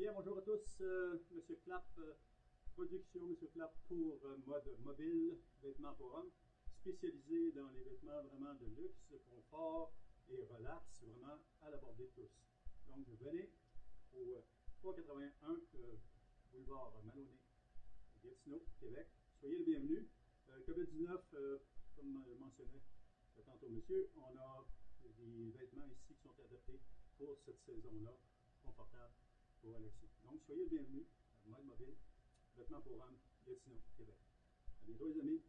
bien, bonjour à tous. Euh, Monsieur Clapp, euh, production Monsieur Clapp pour euh, mode mobile, vêtements pour hommes, spécialisé dans les vêtements vraiment de luxe, confort et relax, vraiment à la portée tous. Donc, venez au 381 boulevard Maloney, Gatineau, Québec. Soyez les bienvenus. COVID-19, comme mentionnait tantôt monsieur, on a des vêtements ici qui sont adaptés pour cette saison-là, confortables Donc, soyez le bienvenu à Mode Mobile, vêtements pour hommes, Gatineau, Québec. À les amis.